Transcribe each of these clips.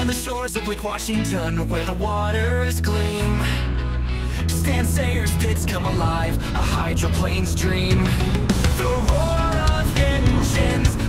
On the shores of Lake Washington Where the waters gleam Stan Sayers pits come alive A hydroplane's dream. The roar of engines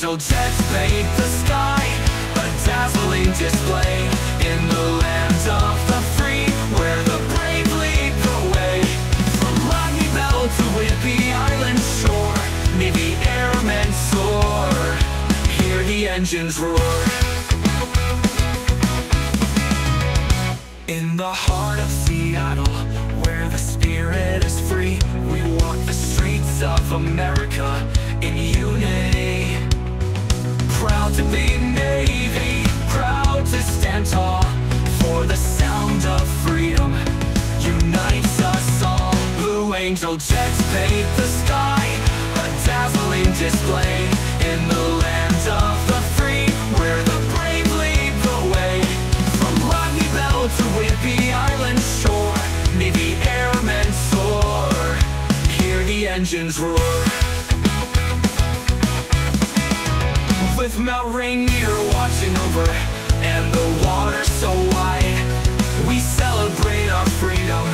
angel jets bathe the sky A dazzling display In the land of the free Where the brave lead the way. From Rodney Bell to Whidbey Island shore Navy airmen soar. Hear the engines roar. In the heart of Seattle, where the spirit is free, we walk the streets of America in unity. To be Navy, proud to stand tall for the sound of freedom unites us all. Blue angel jets paint the sky, a dazzling display in the land of the free, where the brave lead the way. From Rodney Bell to Whidbey Island shore, Navy airmen soar. Hear the engines roar. With Mount Rainier watching over And the water so wide. We celebrate our freedom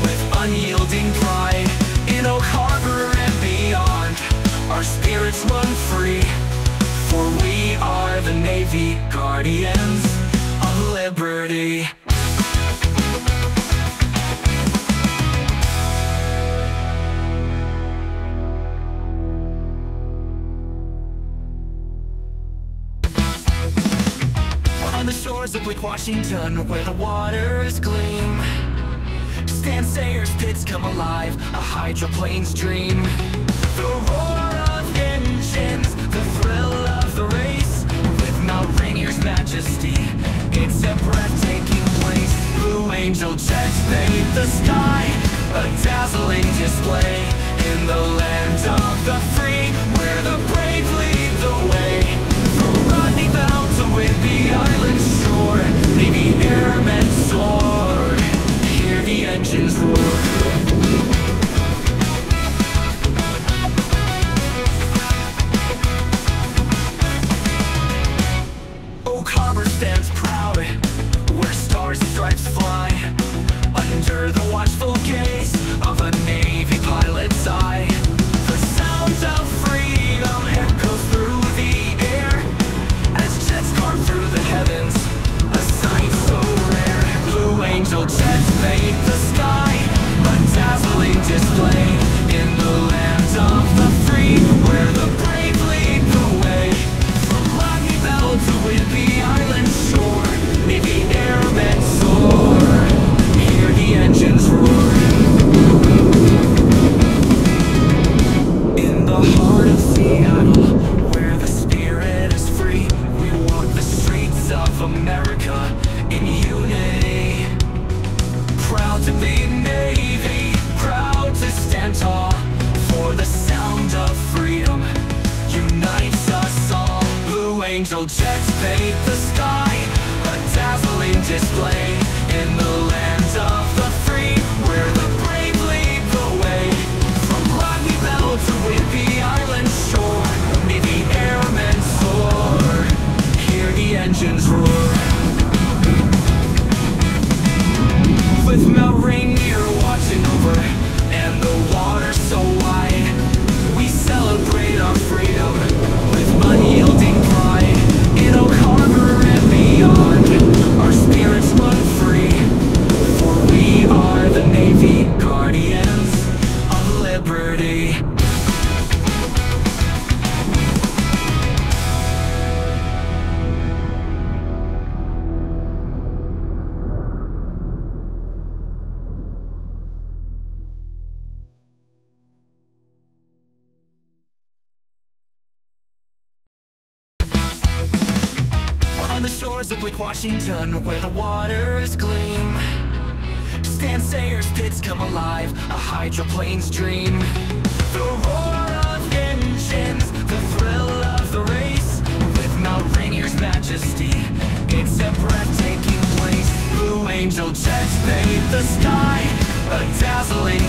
With unyielding pride In Oak Harbor and beyond. Our spirits run free For we are the Navy Guardians the shores of Lake Washington Where the waters gleam. Stan Sayers pits come alive A hydroplane's dream. The roar of engines The thrill of the race With Mount Rainier's majesty It's a breathtaking place. Blue angel jets bathe the sky A dazzling display. In the land of the free Where the brave lead the way. From Rodney Bell to Whidbey Shore Navy airmen soar. Hear the engines roar America in unity. Proud to be Navy, proud to stand tall for the sound of freedom unites us all. Blue angel jets paint the sky, a dazzling display in the land of shores of Lake Washington where the waters gleam. Stan Sayers pits come alive, a hydroplane's dream. The roar of engines, the thrill of the race. With Mount Rainier's majesty, it's a breathtaking place. Blue angel jets bathe the sky, a dazzling.